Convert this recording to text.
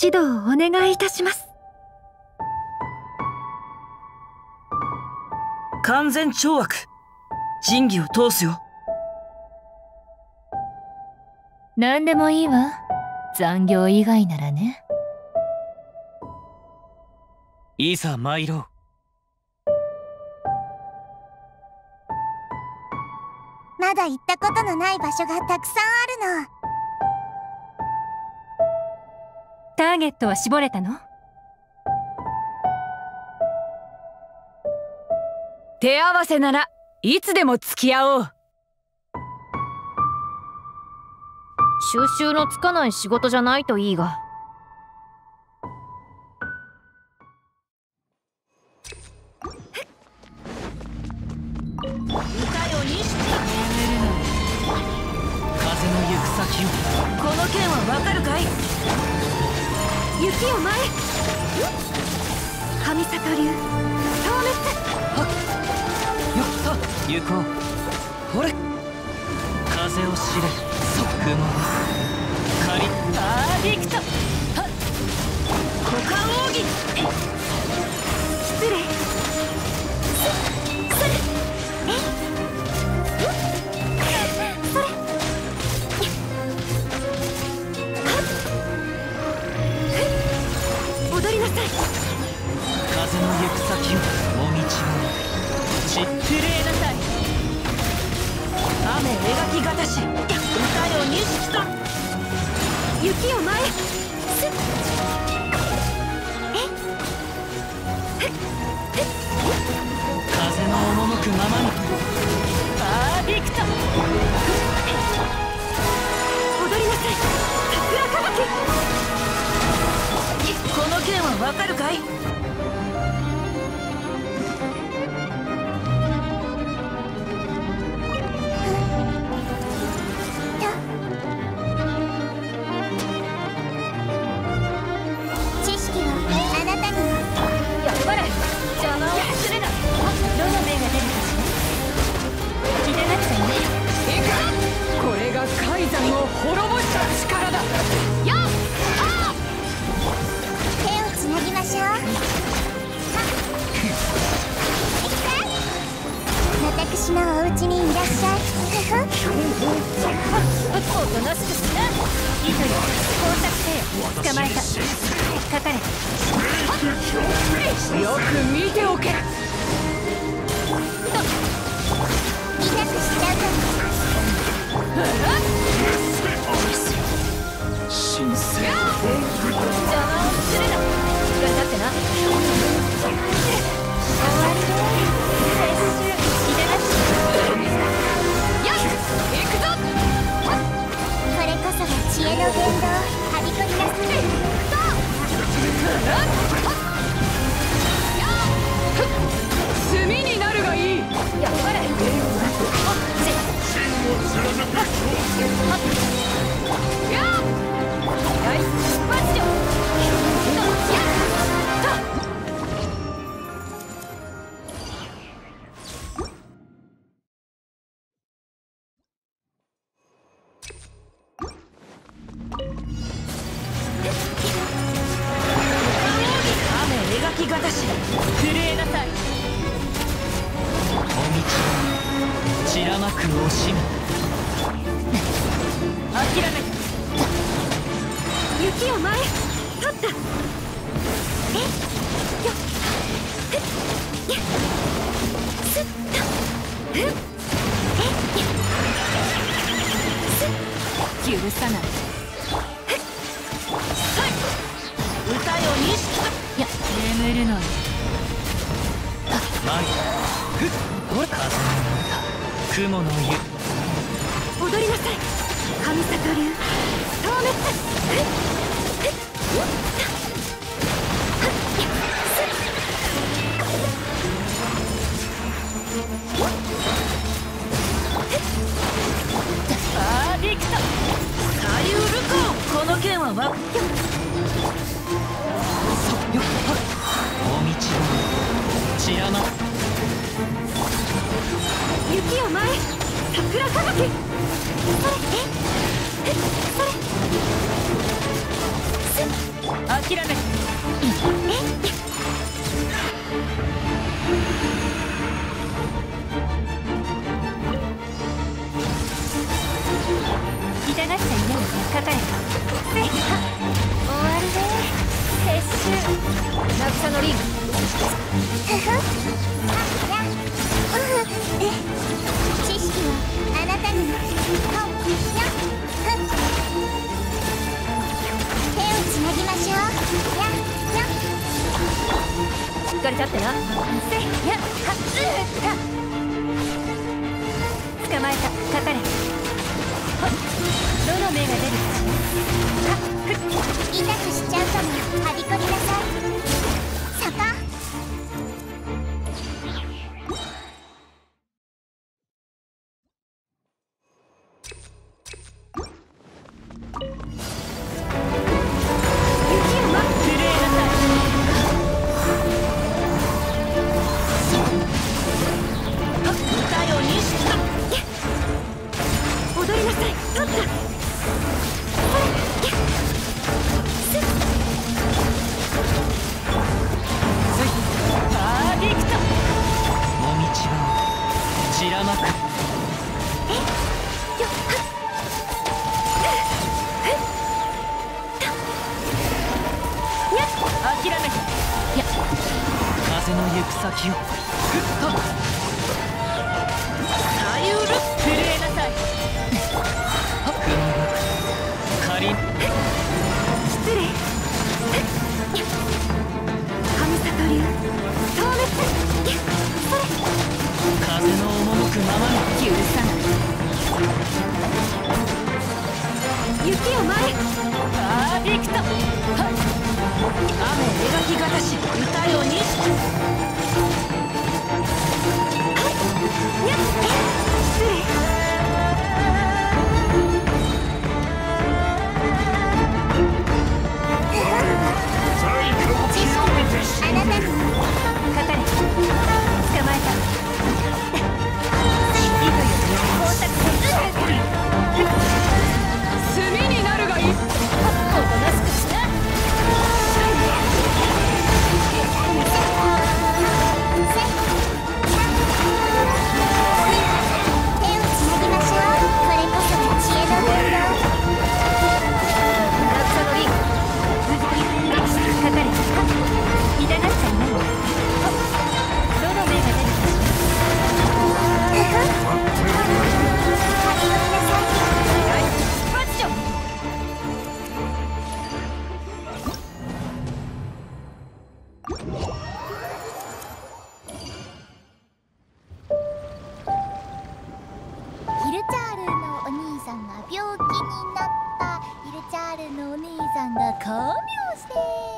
ご指導をお願いいたします。完全懲悪。仁義を通すよ。何でもいいわ。残業以外ならね。いざ参ろう。まだ行ったことのない場所がたくさんあるのターゲットは絞れたの？手合わせならいつでも付き合おう。収集のつかない仕事じゃないといいが。歌よ錦風の行く先を。この件はわかるかい？雪を前神里流。消滅よっさ行こう。ほれ。風を知れ。雲カリパーディクトはっ。股間奥義。失礼。描きがたし歌よ錦と雪を前すっ風の赴くままにパーフェクト踊りなさい桜吹雪この件はわかるかい糸よ工作せよ捕まえたかかれよく見ておけ。痛くしちゃうかも神聖邪魔をするな頑張ってな終わりで最終の伝道はびこりなさいきがたし震えなさい。お道は散らまく惜しみ諦めた雪を前取った。え？よっ。え？や。すっと。え？え？すっ。許さない。眠るのよ前ふっほれ風の雲の湯踊りなさい神里流消滅ええパーフェクト。サリウルコこの剣はわっはは散らまく雪を前。桜吹雪それ。ええそれ。諦め。痛がっちゃいないわかかれせいは収渚のリング。知識はあなたに。手をつなぎましょうしっかり立ってな捕まえたかかれどの目が出るか痛くしちゃうかもはびこりなさい風の行く先を。ふっと。きがたし歌よに。失礼さんが病気になった。イルチャールのお姉さんが看病して。